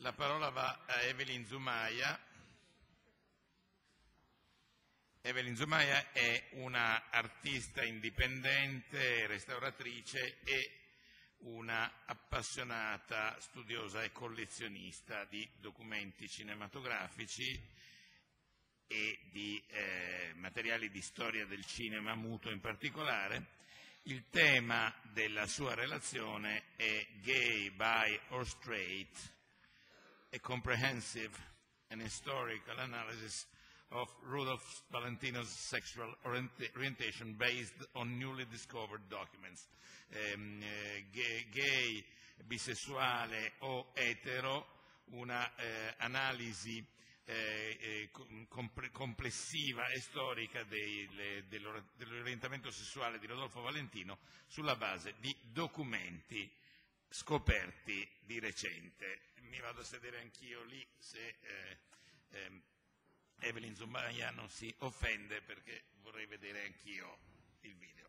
La parola va a Evelyn Zumaia. Evelyn Zumaia è una artista indipendente, restauratrice e una appassionata studiosa e collezionista di documenti cinematografici e di eh, materiali di storia del cinema muto in particolare. Il tema della sua relazione è Gay, Bi or Straight, a comprehensive and historical analysis of Rudolf Valentino's sexual orientation based on newly discovered documents. Um, eh, gay, gay, bisessuale o etero, una eh, analisi eh, compre- complessiva e storica dell'orientamento sessuale di Rodolfo Valentino sulla base di documenti scoperti di recente. Mi vado a sedere anch'io lì se eh, eh, Evelyn non si offende perché vorrei vedere anch'io il video.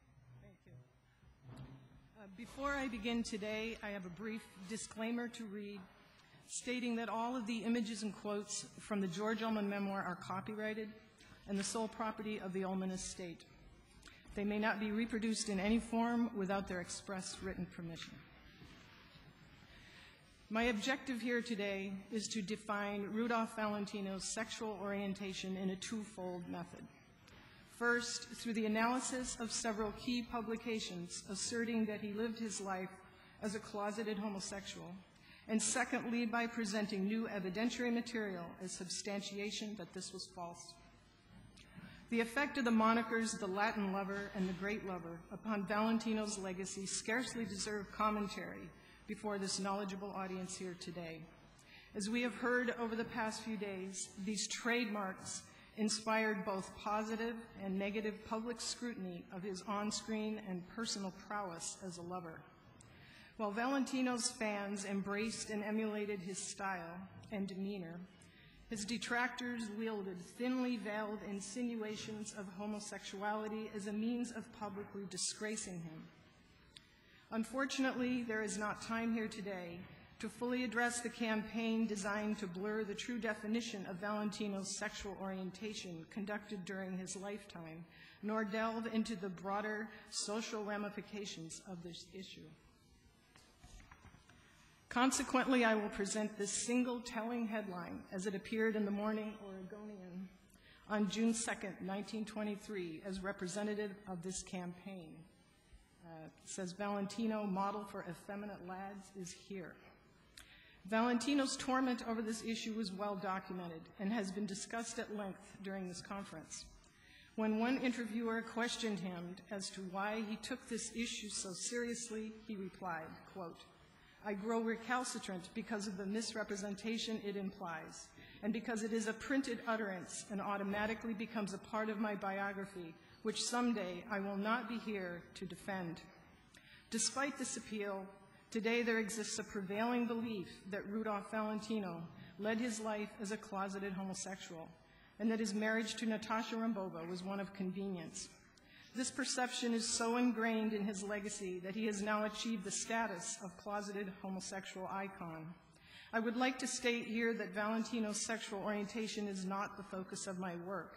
Uh, before I begin today, I have a brief disclaimer to read stating that all of the images and quotes from the George Ullman memoir are copyrighted and the sole property of the Ullman estate. They may not be reproduced in any form without their express written permission. My objective here today is to define Rudolph Valentino's sexual orientation in a twofold method. First, through the analysis of several key publications asserting that he lived his life as a closeted homosexual, and secondly, by presenting new evidentiary material as substantiation that this was false. The effect of the monikers the Latin lover and the great lover upon Valentino's legacy scarcely deserve commentary before this knowledgeable audience here today. As we have heard over the past few days, these trademarks inspired both positive and negative public scrutiny of his on screen and personal prowess as a lover. While Valentino's fans embraced and emulated his style and demeanor, his detractors wielded thinly veiled insinuations of homosexuality as a means of publicly disgracing him. Unfortunately, there is not time here today to fully address the campaign designed to blur the true definition of Valentino's sexual orientation conducted during his lifetime, nor delve into the broader social ramifications of this issue. Consequently, I will present this single telling headline as it appeared in the Morning Oregonian on June 2, 1923, as representative of this campaign. Uh, says Valentino, model for effeminate lads, is here. Valentino's torment over this issue was well documented and has been discussed at length during this conference. When one interviewer questioned him as to why he took this issue so seriously, he replied, quote, I grow recalcitrant because of the misrepresentation it implies, and because it is a printed utterance and automatically becomes a part of my biography which someday I will not be here to defend. Despite this appeal, today there exists a prevailing belief that Rudolph Valentino led his life as a closeted homosexual and that his marriage to Natasha Rambova was one of convenience. This perception is so ingrained in his legacy that he has now achieved the status of closeted homosexual icon. I would like to state here that Valentino's sexual orientation is not the focus of my work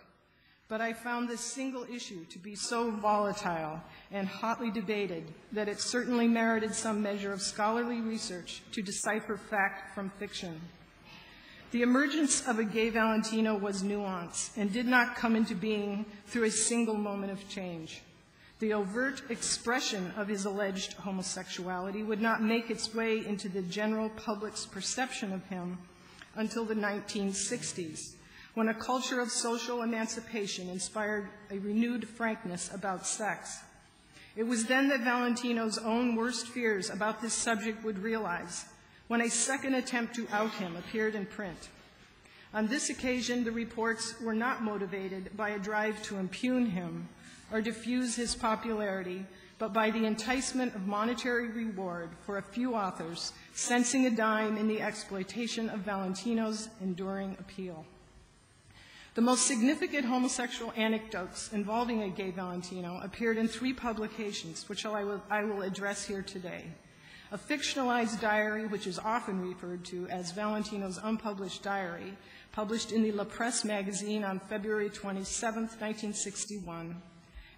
but I found this single issue to be so volatile and hotly debated that it certainly merited some measure of scholarly research to decipher fact from fiction. The emergence of a gay Valentino was nuanced and did not come into being through a single moment of change. The overt expression of his alleged homosexuality would not make its way into the general public's perception of him until the 1960s when a culture of social emancipation inspired a renewed frankness about sex. It was then that Valentino's own worst fears about this subject would realize when a second attempt to out him appeared in print. On this occasion, the reports were not motivated by a drive to impugn him or diffuse his popularity, but by the enticement of monetary reward for a few authors sensing a dime in the exploitation of Valentino's enduring appeal. The most significant homosexual anecdotes involving a gay Valentino appeared in three publications, which I will, I will address here today. a fictionalized diary which is often referred to as Valentino's unpublished diary, published in the La Presse magazine on February 27, 1961,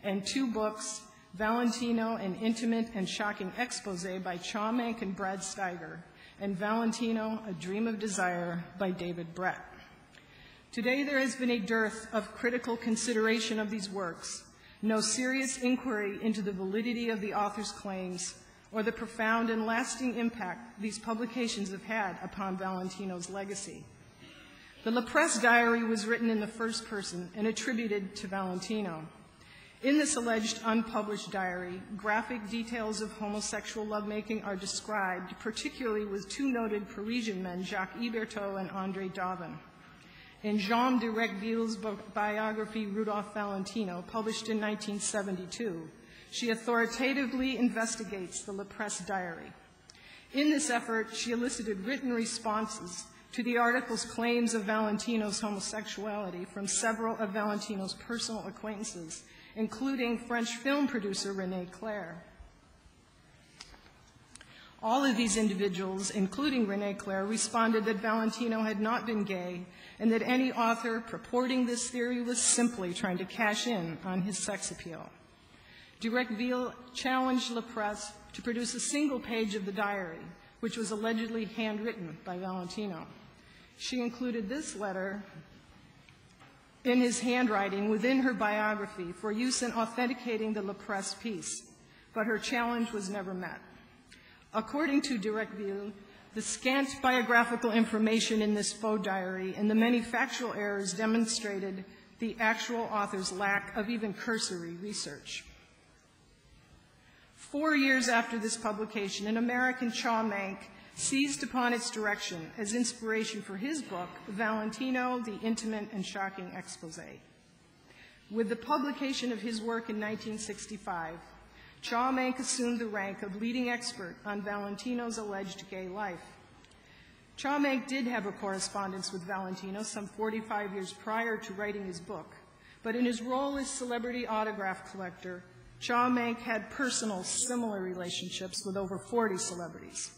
and two books, Valentino, An Intimate and Shocking Expose by Chaw Mank and Brad Steiger, and Valentino, A Dream of Desire by David Brett. Today there has been a dearth of critical consideration of these works, no serious inquiry into the validity of the author's claims, or the profound and lasting impact these publications have had upon Valentino's legacy. The La Presse diary was written in the first person and attributed to Valentino. In this alleged unpublished diary, graphic details of homosexual lovemaking are described, particularly with two noted Parisian men, Jacques Hébertot and André Daven. In Jean de Recqueville's biography, Rudolph Valentino, published in 1972, she authoritatively investigates the La Presse diary. In this effort, she elicited written responses to the article's claims of Valentino's homosexuality from several of Valentino's personal acquaintances including French film producer Rene Clair. All of these individuals, including Rene Clair, responded that Valentino had not been gay and that any author purporting this theory was simply trying to cash in on his sex appeal. De Recqueville challenged La Presse to produce a single page of the diary, which was allegedly handwritten by Valentino. She included this letter in his handwriting within her biography for use in authenticating the La Presse piece, but her challenge was never met. According to de Recqueville, the scant biographical information in this faux diary and the many factual errors demonstrated the actual author's lack of even cursory research. Four years after this publication, an American Chaw Mank seized upon its direction as inspiration for his book, Valentino, the Intimate and Shocking Expose. With the publication of his work in 1965, Chaw assumed the rank of leading expert on Valentino's alleged gay life. Chaw did have a correspondence with Valentino some 45 years prior to writing his book, but in his role as celebrity autograph collector, Chaw had personal, similar relationships with over 40 celebrities.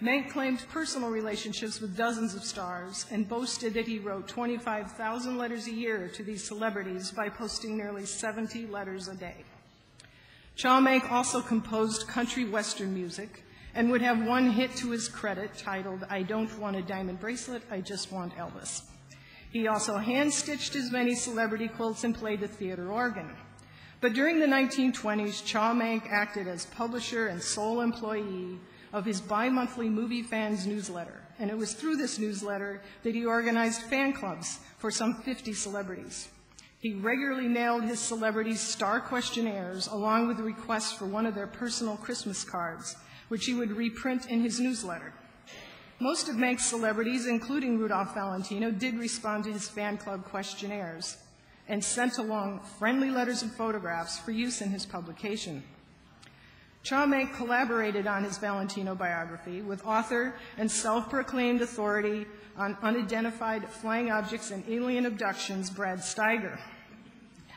Mank claimed personal relationships with dozens of stars and boasted that he wrote 25,000 letters a year to these celebrities by posting nearly 70 letters a day. Chaw Mank also composed country western music and would have one hit to his credit titled, I Don't Want a Diamond Bracelet, I Just Want Elvis. He also hand stitched as many celebrity quilts and played the theater organ. But during the 1920s, Chaw Mank acted as publisher and sole employee of his bi monthly Movie Fans newsletter. And it was through this newsletter that he organized fan clubs for some 50 celebrities. He regularly mailed his celebrities star questionnaires along with requests for one of their personal Christmas cards, which he would reprint in his newsletter. Most of Mank's celebrities, including Rudolph Valentino, did respond to his fan club questionnaires and sent along friendly letters and photographs for use in his publication. Chaw collaborated on his Valentino biography with author and self-proclaimed authority on unidentified flying objects and alien abductions, Brad Steiger.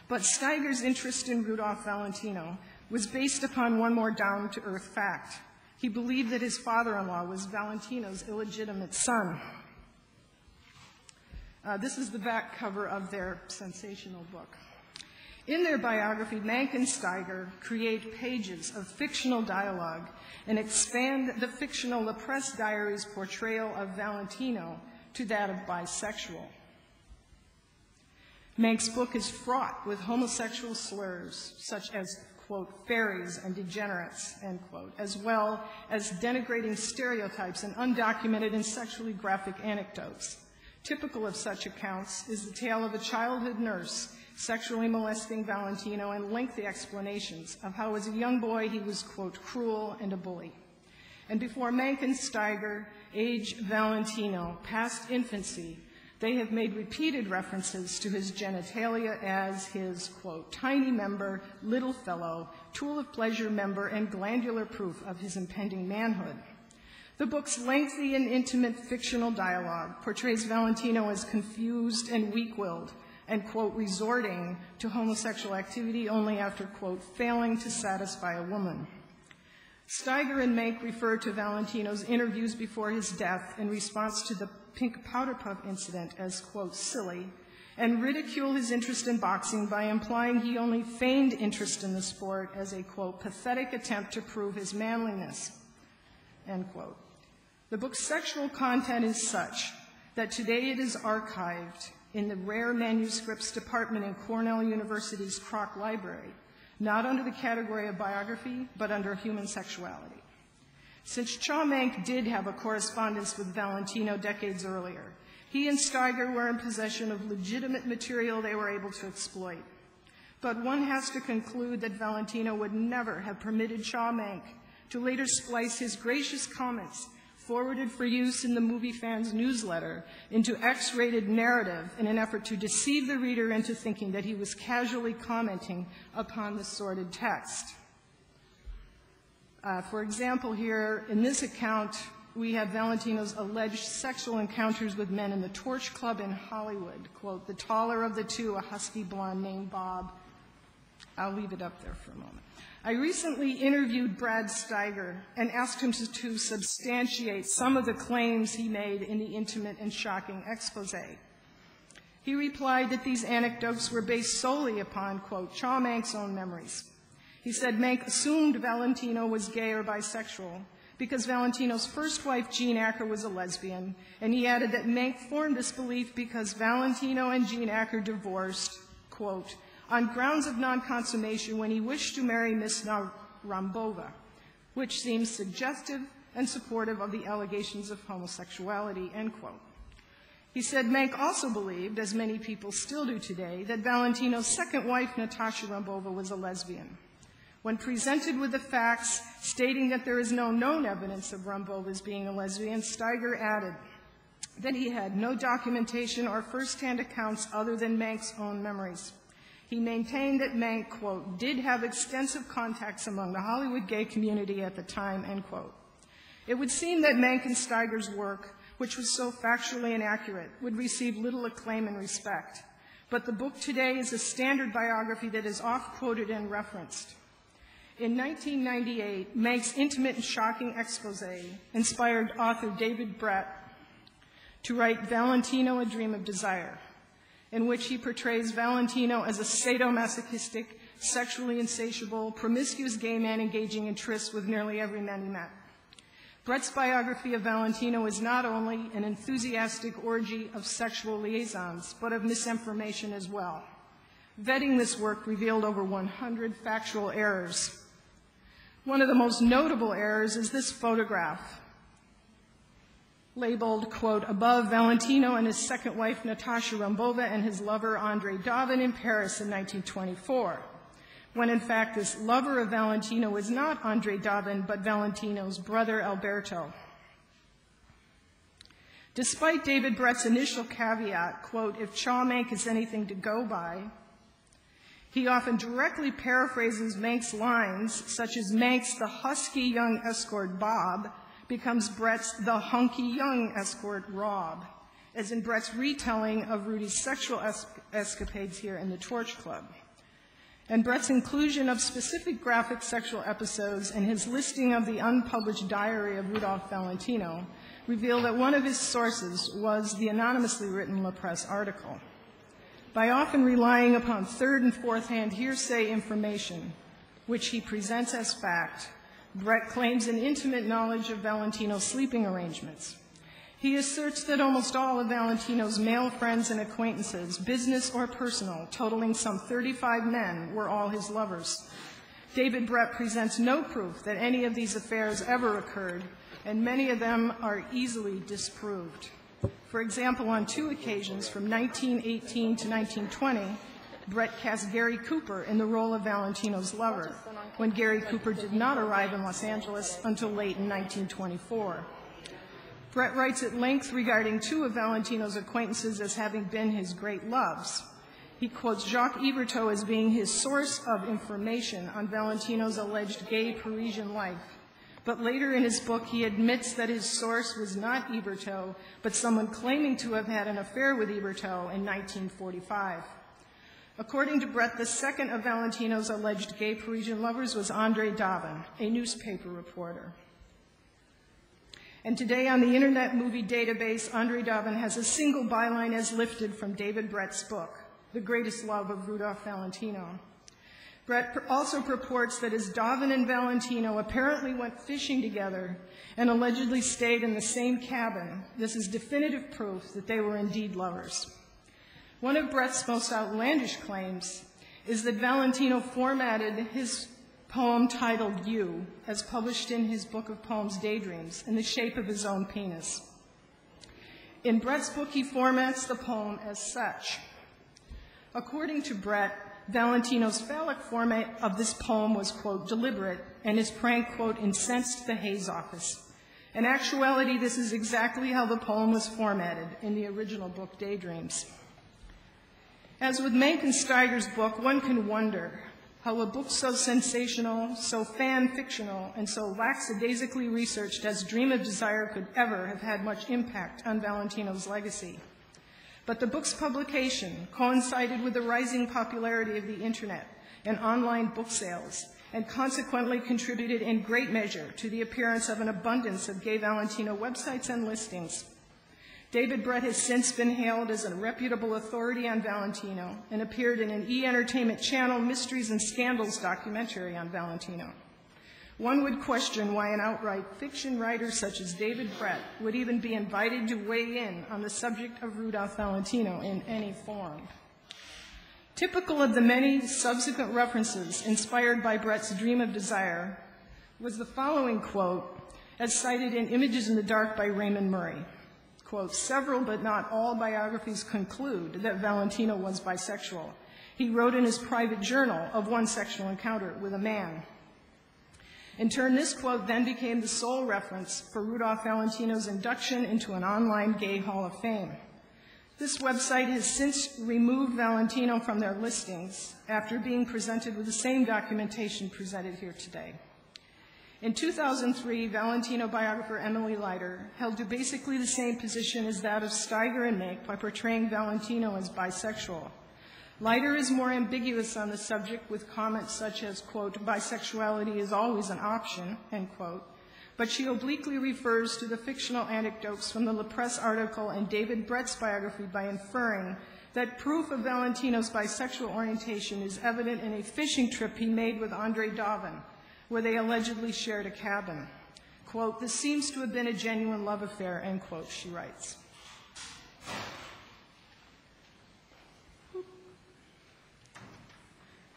But Steiger's interest in Rudolph Valentino was based upon one more down-to-earth fact. He believed that his father-in-law was Valentino's illegitimate son. Uh, this is the back cover of their sensational book. In their biography, Mank and Steiger create pages of fictional dialogue and expand the fictional La Presse Diaries portrayal of Valentino to that of bisexual. Mank's book is fraught with homosexual slurs, such as, quote, fairies and degenerates, end quote, as well as denigrating stereotypes and undocumented and sexually graphic anecdotes. Typical of such accounts is the tale of a childhood nurse sexually molesting Valentino and lengthy explanations of how as a young boy he was, quote, cruel and a bully. And before and Steiger age Valentino past infancy, they have made repeated references to his genitalia as his, quote, tiny member, little fellow, tool of pleasure member, and glandular proof of his impending manhood. The book's lengthy and intimate fictional dialogue portrays Valentino as confused and weak willed, and, quote, resorting to homosexual activity only after, quote, failing to satisfy a woman. Steiger and Mank refer to Valentino's interviews before his death in response to the pink powder puff incident as, quote, silly, and ridicule his interest in boxing by implying he only feigned interest in the sport as a, quote, pathetic attempt to prove his manliness, end quote. The book's sexual content is such that today it is archived in the Rare Manuscripts Department in Cornell University's Kroch Library, not under the category of biography, but under human sexuality. Since Chaw Mank did have a correspondence with Valentino decades earlier, he and Steiger were in possession of legitimate material they were able to exploit. But one has to conclude that Valentino would never have permitted Mank to later splice his gracious comments forwarded for use in the movie fans newsletter into X-rated narrative in an effort to deceive the reader into thinking that he was casually commenting upon the sordid text. Uh, for example, here in this account, we have Valentino's alleged sexual encounters with men in the Torch Club in Hollywood. Quote, the taller of the two, a husky blonde named Bob. I'll leave it up there for a moment. I recently interviewed Brad Steiger and asked him to, to, substantiate some of the claims he made in the intimate and shocking expose. He replied that these anecdotes were based solely upon, quote, Chaw Mank's own memories. He said Mank assumed Valentino was gay or bisexual because Valentino's first wife, Jean Acker, was a lesbian, and he added that Mank formed this belief because Valentino and Jean Acker divorced, quote, on grounds of non-consummation when he wished to marry Miss Rambova, which seems suggestive and supportive of the allegations of homosexuality, end quote. He said Mank also believed, as many people still do today, that Valentino's second wife, Natasha Rambova, was a lesbian. When presented with the facts stating that there is no known evidence of Rambova's being a lesbian, Steiger added that he had no documentation or firsthand accounts other than Mank's own memories. He maintained that Mank, quote, did have extensive contacts among the Hollywood gay community at the time, end quote. It would seem that Mank and Steiger's work, which was so factually inaccurate, would receive little acclaim and respect. But the book today is a standard biography that is oft-quoted and referenced. In 1998, Mank's intimate and shocking expose inspired author David Brett to write Valentino, A Dream of Desire, in which he portrays Valentino as a sadomasochistic, sexually insatiable, promiscuous gay man engaging in trysts with nearly every man he met. Brett's biography of Valentino is not only an enthusiastic orgy of sexual liaisons, but of misinformation as well. Vetting this work revealed over 100 factual errors. One of the most notable errors is this photograph labeled, quote, above Valentino and his second wife, Natasha Rambova, and his lover, Andre Daven, in Paris in 1924, when in fact this lover of Valentino was not Andre Daven, but Valentino's brother, Alberto. Despite David Brett's initial caveat, quote, if Chaw Mank is anything to go by, he often directly paraphrases Mank's lines, such as Mank's the husky young escort Bob becomes Brett's the hunky young escort Rob, as in Brett's retelling of Rudy's sexual es escapades here in the Torch Club. And Brett's inclusion of specific graphic sexual episodes and his listing of the unpublished diary of Rudolph Valentino reveal that one of his sources was the anonymously written La Presse article. By often relying upon third and fourth hand hearsay information, which he presents as fact, Brett claims an intimate knowledge of Valentino's sleeping arrangements. He asserts that almost all of Valentino's male friends and acquaintances, business or personal, totaling some 35 men, were all his lovers. David Brett presents no proof that any of these affairs ever occurred, and many of them are easily disproved. For example, on two occasions from 1918 to 1920, Brett cast Gary Cooper in the role of Valentino's lover, when Gary Cooper did not arrive in Los Angeles until late in 1924. Brett writes at length regarding two of Valentino's acquaintances as having been his great loves. He quotes Jacques Hebertot as being his source of information on Valentino's alleged gay Parisian life. But later in his book, he admits that his source was not Hebertot, but someone claiming to have had an affair with Hebertot in 1945. According to Brett, the second of Valentino's alleged gay Parisian lovers was Andre Daven, a newspaper reporter. And today on the Internet Movie Database, Andre Daven has a single byline as lifted from David Brett's book, The Greatest Love of Rudolph Valentino. Brett also purports that as Daven and Valentino apparently went fishing together and allegedly stayed in the same cabin, this is definitive proof that they were indeed lovers. One of Brett's most outlandish claims is that Valentino formatted his poem titled You, as published in his book of poems Daydreams, in the shape of his own penis. In Brett's book, he formats the poem as such. According to Brett, Valentino's phallic format of this poem was, quote, deliberate, and his prank, quote, incensed the Hays office. In actuality, this is exactly how the poem was formatted in the original book, Daydreams. As with Mank and Steiger's book, one can wonder how a book so sensational, so fan-fictional, and so lackadaisically researched as Dream of Desire could ever have had much impact on Valentino's legacy. But the book's publication coincided with the rising popularity of the internet and online book sales, and consequently contributed in great measure to the appearance of an abundance of gay Valentino websites and listings David Brett has since been hailed as a reputable authority on Valentino and appeared in an E! Entertainment Channel Mysteries and Scandals documentary on Valentino. One would question why an outright fiction writer such as David Brett would even be invited to weigh in on the subject of Rudolph Valentino in any form. Typical of the many subsequent references inspired by Brett's Dream of Desire was the following quote, as cited in Images in the Dark by Raymond Murray. Quote, several but not all biographies conclude that Valentino was bisexual. He wrote in his private journal of one sexual encounter with a man. In turn, this quote then became the sole reference for Rudolph Valentino's induction into an online gay hall of fame. This website has since removed Valentino from their listings after being presented with the same documentation presented here today. In 2003, Valentino biographer Emily Leider held to basically the same position as that of Steiger and Mank by portraying Valentino as bisexual. Leider is more ambiguous on the subject with comments such as, quote, bisexuality is always an option, end quote, but she obliquely refers to the fictional anecdotes from the La Presse article and David Brett's biography by inferring that proof of Valentino's bisexual orientation is evident in a fishing trip he made with Andre Daven, where they allegedly shared a cabin. Quote, this seems to have been a genuine love affair, end quote, she writes.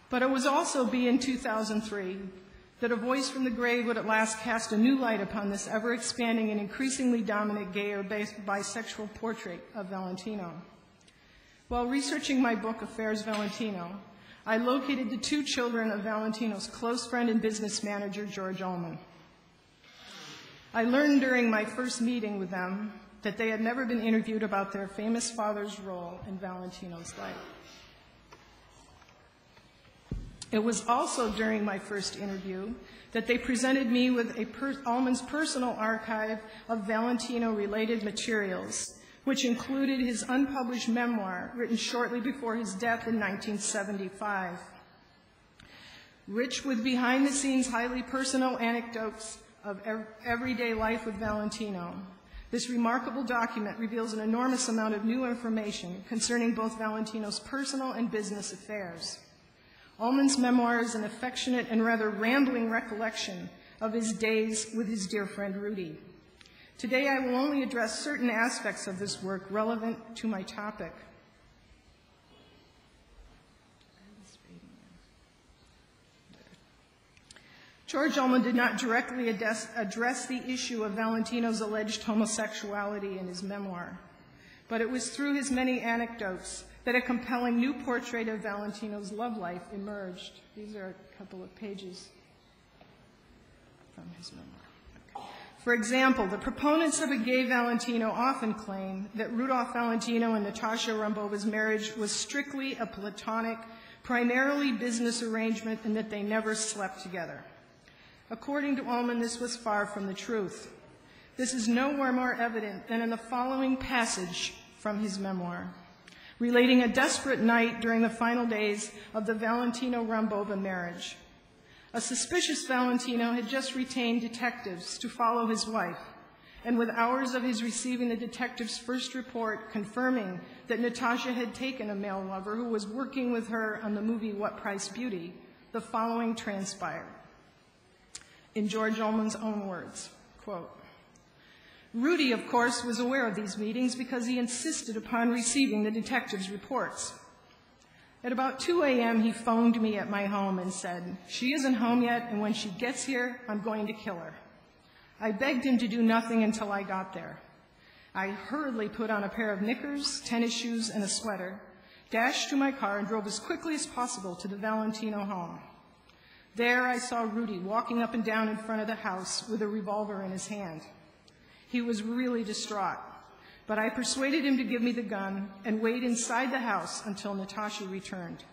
But it was also be in 2003 that a voice from the grave would at last cast a new light upon this ever expanding and increasingly dominant gay or bisexual portrait of Valentino. While researching my book, Affairs Valentino, I located the two children of Valentino's close friend and business manager, George Ullman. I learned during my first meeting with them that they had never been interviewed about their famous father's role in Valentino's life. It was also during my first interview that they presented me with a per- personal archive of Valentino related materials which included his unpublished memoir written shortly before his death in 1975. Rich with behind the scenes, highly personal anecdotes of everyday life with Valentino, this remarkable document reveals an enormous amount of new information concerning both Valentino's personal and business affairs. Ullman's memoir is an affectionate and rather rambling recollection of his days with his dear friend Rudy. Today I will only address certain aspects of this work relevant to my topic. George Ullman did not directly address, address, the issue of Valentino's alleged homosexuality in his memoir, but it was through his many anecdotes that a compelling new portrait of Valentino's love life emerged. These are a couple of pages from his memoir. For example, the proponents of a gay Valentino often claim that Rudolph Valentino and Natasha Rambova's marriage was strictly a platonic, primarily business arrangement and that they never slept together. According to Ullman, this was far from the truth. This is nowhere more evident than in the following passage from his memoir. relating a desperate night during the final days of the Valentino Rambova marriage. A suspicious Valentino had just retained detectives to follow his wife, and with hours of his receiving the detective's first report confirming that Natasha had taken a male lover who was working with her on the movie What Price Beauty, the following transpired. In George Ullman's own words, quote, Rudy, of course, was aware of these meetings because he insisted upon receiving the detective's reports. At about 2 a.m., he phoned me at my home and said, She isn't home yet, and when she gets here, I'm going to kill her. I begged him to do nothing until I got there. I hurriedly put on a pair of knickers, tennis shoes, and a sweater, dashed to my car, and drove as quickly as possible to the Valentino home. There I saw Rudy walking up and down in front of the house with a revolver in his hand. He was really distraught, but I persuaded him to give me the gun and wait inside the house until Natasha returned.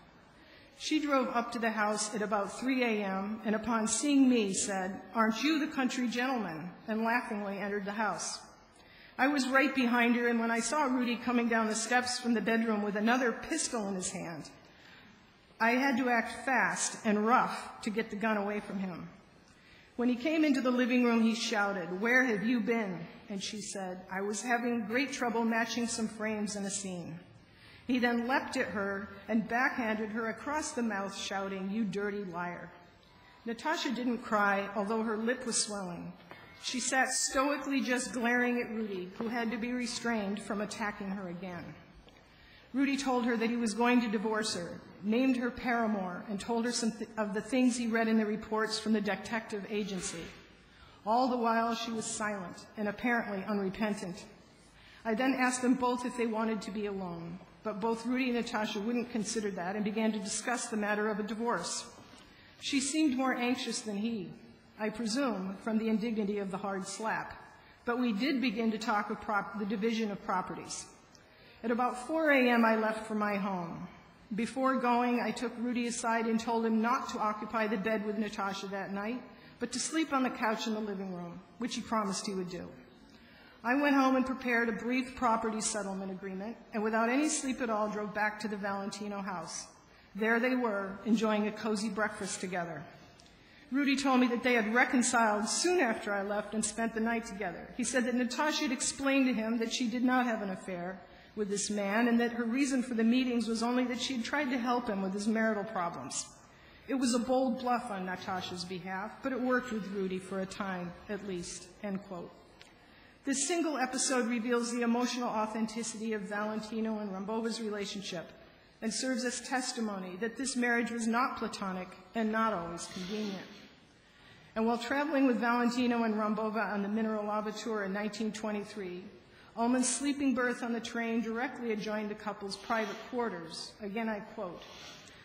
She drove up to the house at about 3 a.m. and upon seeing me said, Aren't you the country gentleman? and laughingly entered the house. I was right behind her, and when I saw Rudy coming down the steps from the bedroom with another pistol in his hand, I had to act fast and rough to get the gun away from him. When he came into the living room, he shouted, Where have you been? And she said, I was having great trouble matching some frames in a scene. He then leapt at her and backhanded her across the mouth, shouting, You dirty liar. Natasha didn't cry, although her lip was swelling. She sat stoically just glaring at Rudy, who had to be restrained from attacking her again. Rudy told her that he was going to divorce her, named her paramour, and told her some th- of the things he read in the reports from the detective agency. All the while, she was silent and apparently unrepentant. I then asked them both if they wanted to be alone, but both Rudy and Natasha wouldn't consider that and began to discuss the matter of a divorce. She seemed more anxious than he, I presume, from the indignity of the hard slap. But we did begin to talk of the division of properties. At about 4 a.m., I left for my home. Before going, I took Rudy aside and told him not to occupy the bed with Natasha that night, but to sleep on the couch in the living room, which he promised he would do. I went home and prepared a brief property settlement agreement, and without any sleep at all, drove back to the Valentino house. There they were, enjoying a cozy breakfast together. Rudy told me that they had reconciled soon after I left and spent the night together. He said that Natasha had explained to him that she did not have an affair with this man and that her reason for the meetings was only that she had tried to help him with his marital problems. It was a bold bluff on Natasha's behalf, but it worked with Rudy for a time, at least, end quote. This single episode reveals the emotional authenticity of Valentino and Rambova's relationship and serves as testimony that this marriage was not platonic and not always convenient. And while traveling with Valentino and Rambova on the Mineral Tour in 1923, Ullman's sleeping berth on the train directly adjoined the couple's private quarters. Again, I quote,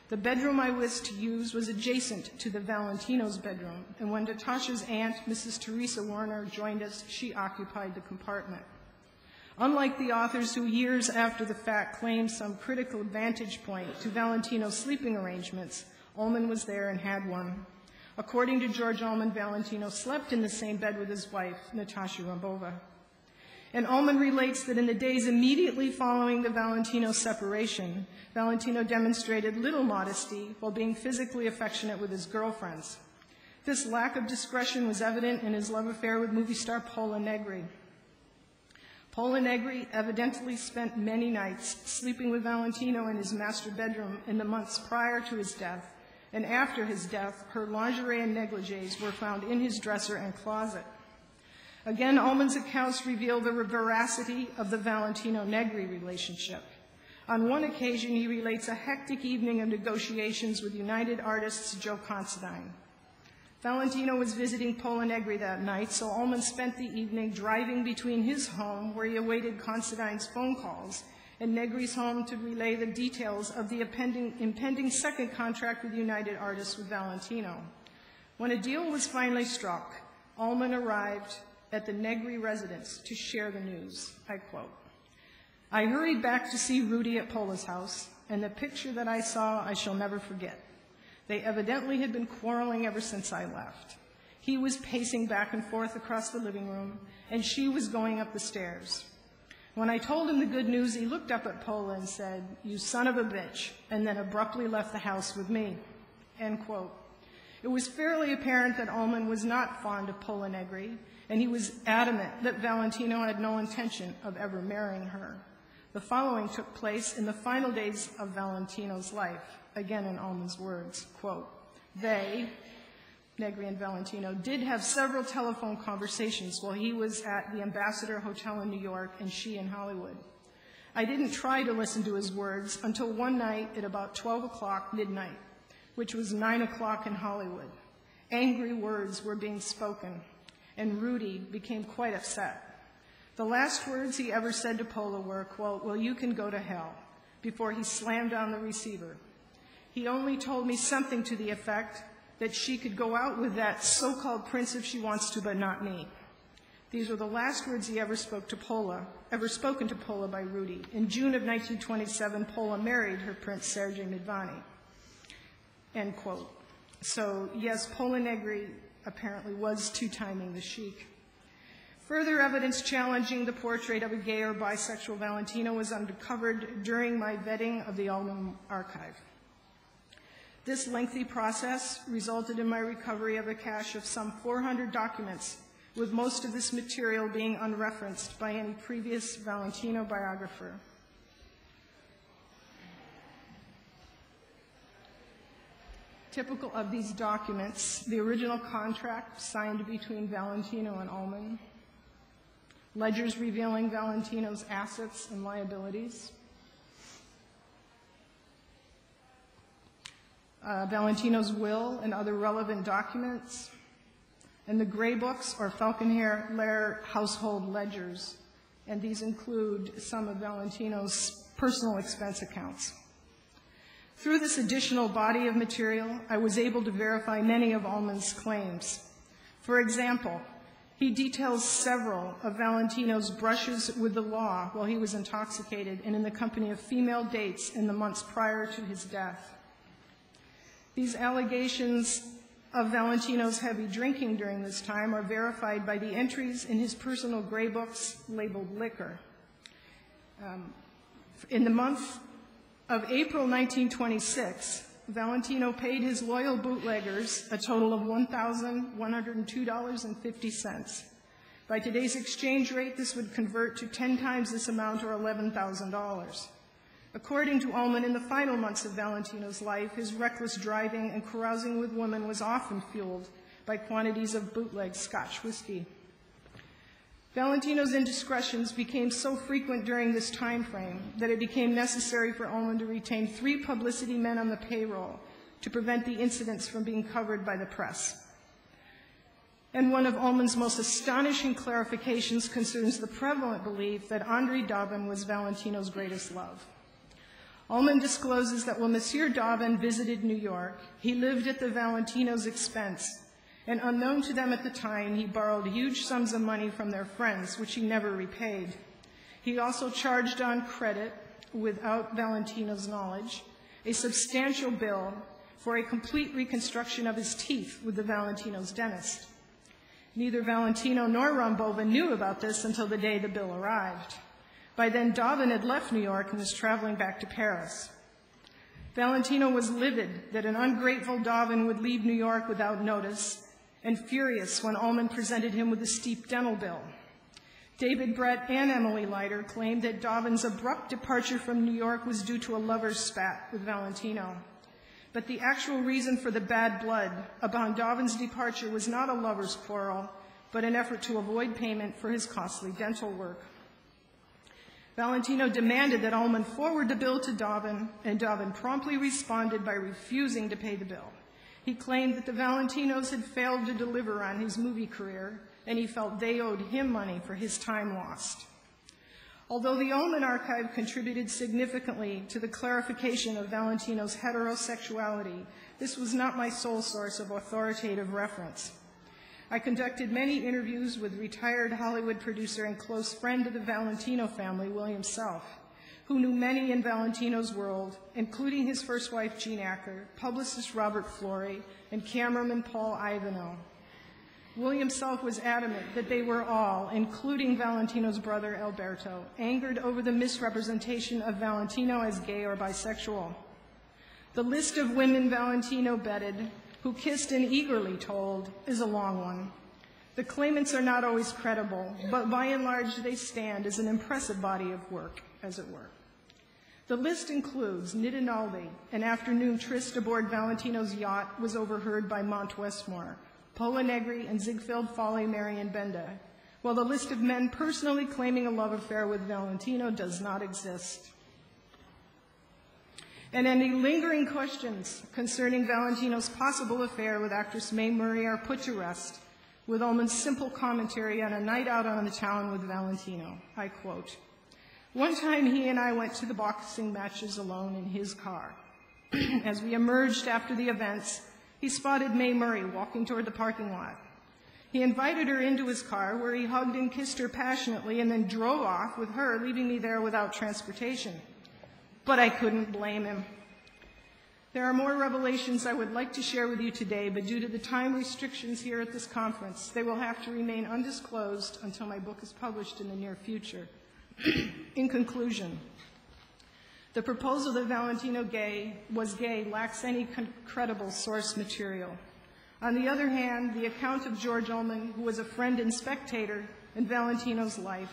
the bedroom I was to use was adjacent to the Valentino's bedroom, and when Natasha's aunt, Mrs. Teresa Werner, joined us, she occupied the compartment. Unlike the authors who years after the fact claimed some critical vantage point to Valentino's sleeping arrangements, Ullman was there and had one. According to George Ullman, Valentino slept in the same bed with his wife, Natasha Rambova. And Ullman relates that in the days immediately following the Valentino separation, Valentino demonstrated little modesty while being physically affectionate with his girlfriends. This lack of discretion was evident in his love affair with movie star Pola Negri. Pola Negri evidently spent many nights sleeping with Valentino in his master bedroom in the months prior to his death, and after his death, her lingerie and negligees were found in his dresser and closet. Again, Ullman's accounts reveal the veracity of the Valentino Negri relationship. On one occasion, he relates a hectic evening of negotiations with United Artists Joe Considine. Valentino was visiting Pola Negri that night, so Ullman spent the evening driving between his home, where he awaited Considine's phone calls, and Negri's home to relay the details of the impending, impending second contract with United Artists with Valentino. When a deal was finally struck, Ullman arrived at the Negri residence to share the news. I quote I hurried back to see Rudy at Pola's house, and the picture that I saw I shall never forget. They evidently had been quarreling ever since I left. He was pacing back and forth across the living room, and she was going up the stairs. When I told him the good news, he looked up at Pola and said, You son of a bitch, and then abruptly left the house with me. End quote. It was fairly apparent that Ullman was not fond of Pola Negri, and he was adamant that Valentino had no intention of ever marrying her. The following took place in the final days of Valentino's life, again in Ullman's words, quote, They, Negri and Valentino, did have several telephone conversations while he was at the Ambassador Hotel in New York and she in Hollywood. I didn't try to listen to his words until one night at about 12 o'clock midnight, which was 9 o'clock in Hollywood. Angry words were being spoken, and Rudy became quite upset. The last words he ever said to Pola were, quote, well, you can go to hell, before he slammed on the receiver. He only told me something to the effect that she could go out with that so-called prince if she wants to, but not me. These were the last words he ever spoke to Pola, ever spoken to Pola by Rudy. In June of 1927, Pola married her prince Sergei Mdivani. End quote. So, yes, Pola Negri apparently was two-timing the sheik. Further evidence challenging the portrait of a gay or bisexual Valentino was uncovered during my vetting of the Ullman archive. This lengthy process resulted in my recovery of a cache of some 400 documents, with most of this material being unreferenced by any previous Valentino biographer. Typical of these documents, the original contract signed between Valentino and Ullman, ledgers revealing Valentino's assets and liabilities, uh, Valentino's will and other relevant documents, and the gray books or Falconhair Lair household ledgers, and these include some of Valentino's personal expense accounts. Through this additional body of material, I was able to verify many of Ullman's claims. For example, he details several of Valentino's brushes with the law while he was intoxicated and in the company of female dates in the months prior to his death. These allegations of Valentino's heavy drinking during this time are verified by the entries in his personal gray books labeled liquor. Um, in the month of April 1926, Valentino paid his loyal bootleggers a total of $1,102.50. By today's exchange rate, this would convert to 10 times this amount or $11,000. According to Ullman, in the final months of Valentino's life, his reckless driving and carousing with women was often fueled by quantities of bootleg Scotch whiskey. Valentino's indiscretions became so frequent during this time frame that it became necessary for Ullman to retain three publicity men on the payroll to prevent the incidents from being covered by the press. And one of Ullman's most astonishing clarifications concerns the prevalent belief that Andre Daven was Valentino's greatest love. Ullman discloses that when Monsieur Daven visited New York, he lived at the Valentino's expense, and unknown to them at the time, he borrowed huge sums of money from their friends, which he never repaid. He also charged on credit, without Valentino's knowledge, a substantial bill for a complete reconstruction of his teeth with the Valentino's dentist. Neither Valentino nor Rambova knew about this until the day the bill arrived. By then, Daven had left New York and was traveling back to Paris. Valentino was livid that an ungrateful Daven would leave New York without notice and furious when Ullman presented him with a steep dental bill. David Brett and Emily Leider claimed that Daven's abrupt departure from New York was due to a lover's spat with Valentino. But the actual reason for the bad blood upon Daven's departure was not a lover's quarrel, but an effort to avoid payment for his costly dental work. Valentino demanded that Ullman forward the bill to Daven, and Daven promptly responded by refusing to pay the bill. He claimed that the Valentinos had failed to deliver on his movie career, and he felt they owed him money for his time lost. Although the Ullman archive contributed significantly to the clarification of Valentino's heterosexuality, this was not my sole source of authoritative reference. I conducted many interviews with retired Hollywood producer and close friend of the Valentino family, William Self, who knew many in Valentino's world, including his first wife, Jean Acker, publicist Robert Florey, and cameraman Paul Ivano. William Self was adamant that they were all, including Valentino's brother Alberto, angered over the misrepresentation of Valentino as gay or bisexual. The list of women Valentino bedded, who kissed and eagerly told, is a long one. The claimants are not always credible, but by and large they stand as an impressive body of work, as it were. The list includes Nita Naldi, an afternoon tryst aboard Valentino's yacht was overheard by Mont Westmore, Pola Negri and Ziegfeld Folly Marion Benda, while the list of men personally claiming a love affair with Valentino does not exist. And any lingering questions concerning Valentino's possible affair with actress Mae Murray are put to rest with Ullman's simple commentary on a night out on the town with Valentino. I quote, One time he and I went to the boxing matches alone in his car. As we emerged after the events, he spotted Mae Murray walking toward the parking lot. He invited her into his car, where he hugged and kissed her passionately, and then drove off with her, leaving me there without transportation. But I couldn't blame him. There are more revelations I would like to share with you today, but due to the time restrictions here at this conference, they will have to remain undisclosed until my book is published in the near future. in conclusion, the proposal that Valentino gay was gay lacks any credible source material. On the other hand, the account of George Ullman, who was a friend and spectator in Valentino's life,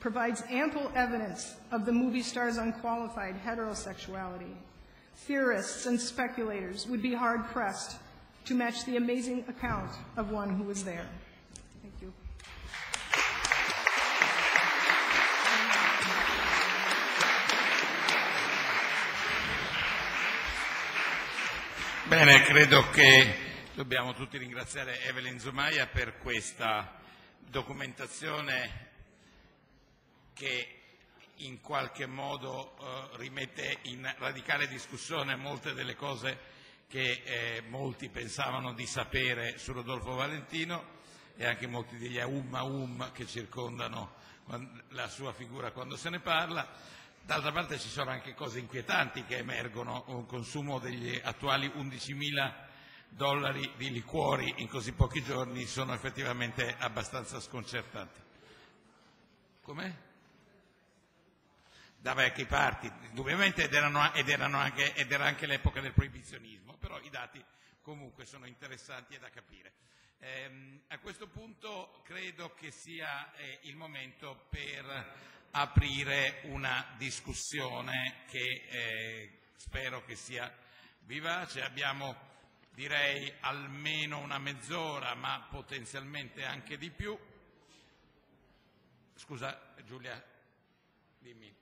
provides ample evidence of the movie star's unqualified heterosexuality. Theorists and speculators would be hard pressed to match the amazing account of one who was there. Credo che dobbiamo tutti ringraziare Evelyn Zumaia per questa documentazione che in qualche modo eh, rimette in radicale discussione molte delle cose che eh, molti pensavano di sapere su Rodolfo Valentino e anche molti degli aum aum che circondano la sua figura quando se ne parla. D'altra parte ci sono anche cose inquietanti che emergono, un consumo degli attuali 11.000 dollari di liquori in così pochi giorni sono effettivamente abbastanza sconcertanti. Com'è? Da vecchi parti, indubbiamente, ed, erano, ed, erano anche, ed era anche l'epoca del proibizionismo, però i dati comunque sono interessanti e da capire. Eh, a questo punto credo che sia eh, il momento per aprire una discussione che eh, spero che sia vivace. Abbiamo, direi, almeno una mezz'ora, ma potenzialmente anche di più. Scusa, Giulia, dimmi.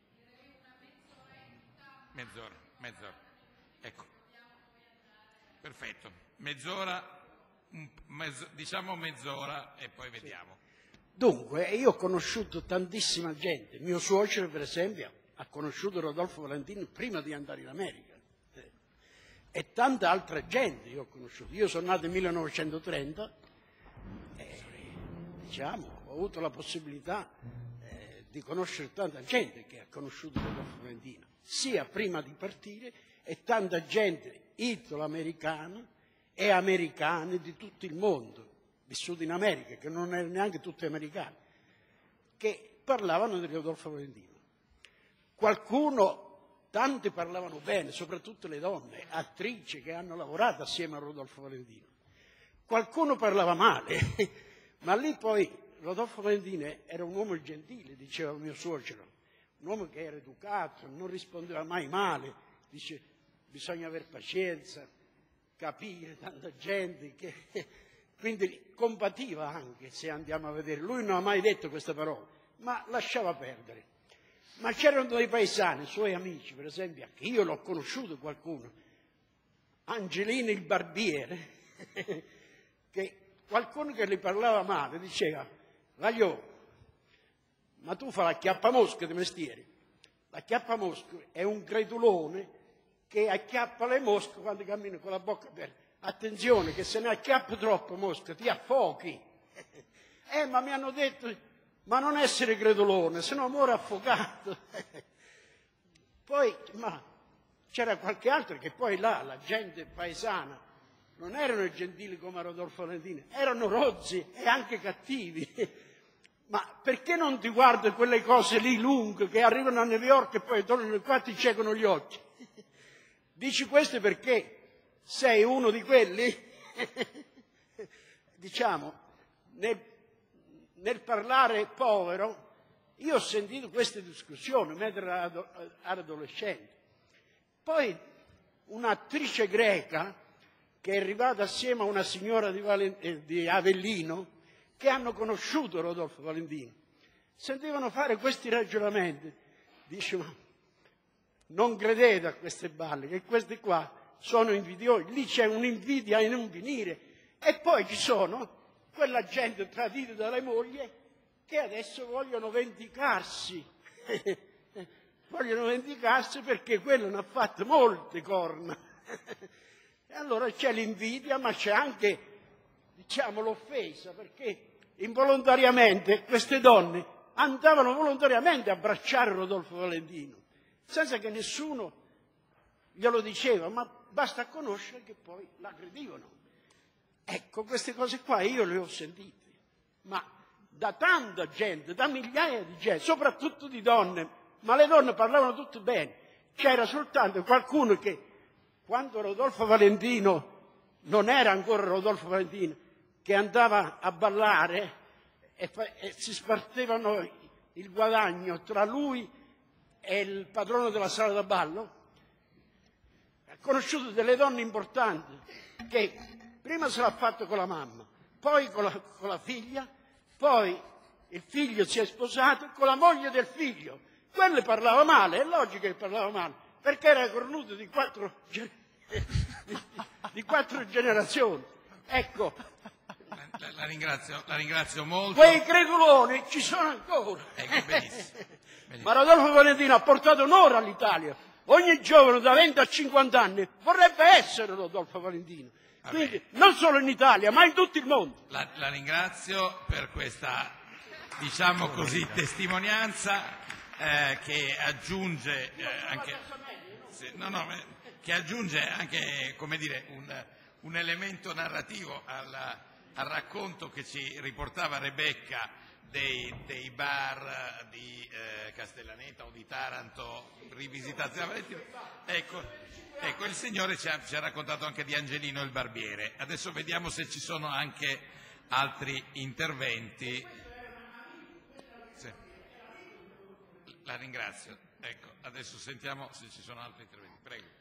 Mezz'ora, mezz'ora. Ecco. Perfetto. Mezz'ora, mezzo, diciamo mezz'ora e poi vediamo. Dunque, io ho conosciuto tantissima gente. Mio suocero, per esempio, ha conosciuto Rodolfo Valentino prima di andare in America. Eh, e tanta altra gente io ho conosciuto. Io sono nato nel 1930 e, diciamo, ho avuto la possibilità eh, di conoscere tanta gente che ha conosciuto Rodolfo Valentino, sia prima di partire e tanta gente italo-americana e americani di tutto il mondo vissuti in America, che non erano neanche tutti americani, che parlavano di Rodolfo Valentino. Qualcuno, tanti parlavano bene, soprattutto le donne, attrici che hanno lavorato assieme a Rodolfo Valentino. Qualcuno parlava male, ma lì poi Rodolfo Valentino era un uomo gentile, diceva mio suocero, un uomo che era educato, non rispondeva mai male, dice bisogna avere pazienza, capire tanta gente che quindi compativa anche se andiamo a vedere. Lui non ha mai detto queste parole, ma lasciava perdere. Ma c'erano dei paesani, suoi amici, per esempio, anche io l'ho conosciuto qualcuno, Angelino il barbiere, che qualcuno che gli parlava male diceva, Vaglio, ma tu fai la chiappamosca di mestiere. La chiappamosca è un credulone che acchiappa le mosche quando cammina con la bocca aperta. Attenzione che se ne acchiappi troppo mosca ti affochi. Eh, ma mi hanno detto, ma non essere credulone, se no muore affogato. Poi, ma c'era qualche altro che poi là, la gente paesana, non erano gentili come Rodolfo Valentino, erano rozzi e anche cattivi. Ma perché non ti guardi quelle cose lì lunghe che arrivano a New York e poi tornano qua e ti ciecono gli occhi? Dici questo perché sei uno di quelli, diciamo, nel, nel, parlare povero, io ho sentito queste discussioni mentre ero adolescente. Poi un'attrice greca che è arrivata assieme a una signora di, Valen- eh, di Avellino che hanno conosciuto Rodolfo Valentino, sentivano fare questi ragionamenti. Dice, ma non credete a queste balle, che questi qua sono invidiosi, lì c'è un'invidia a non finire. E poi ci sono quella gente tradita dalle mogli che adesso vogliono vendicarsi. vogliono vendicarsi perché quello ne ha fatto molte corna. e allora c'è l'invidia, ma c'è anche, diciamo, l'offesa, perché involontariamente queste donne andavano volontariamente a abbracciare Rodolfo Valentino, senza che nessuno glielo diceva, ma basta conoscere che poi l'aggredivano. Ecco, queste cose qua io le ho sentite, ma da tanta gente, da migliaia di gente, soprattutto di donne, ma le donne parlavano tutte bene. C'era soltanto qualcuno che, quando Rodolfo Valentino non era ancora Rodolfo Valentino, che andava a ballare e, e si spartevano il guadagno tra lui e il padrone della sala da ballo, conosciuto delle donne importanti che prima se l'ha fatto con la mamma, poi con la, con la figlia, poi il figlio si è sposato con la moglie del figlio. Quello parlava male, è logico che parlava male, perché era cornuto di quattro, di, di quattro generazioni. Ecco, la, la, ringrazio, la ringrazio molto. Quei creduloni ci sono ancora. Ecco, benissimo, benissimo. Ma Rodolfo Valentino ha portato onore all'Italia. Ogni giovane da 20 a 50 anni vorrebbe essere Rodolfo Valentino. Quindi non solo in Italia, ma in tutto il mondo. La, la ringrazio per questa, diciamo così, testimonianza eh, che aggiunge eh, anche, sì, no, no, che aggiunge anche come dire, un, un elemento narrativo alla, al racconto che ci riportava Rebecca dei, bar di eh, Castellaneta o di Taranto rivisitati da. Ecco, ecco, il Signore ci ha, ci ha raccontato anche di Angelino il barbiere. Adesso vediamo se ci sono anche altri interventi. Sì. La ringrazio. Ecco, adesso sentiamo se ci sono altri interventi. Prego.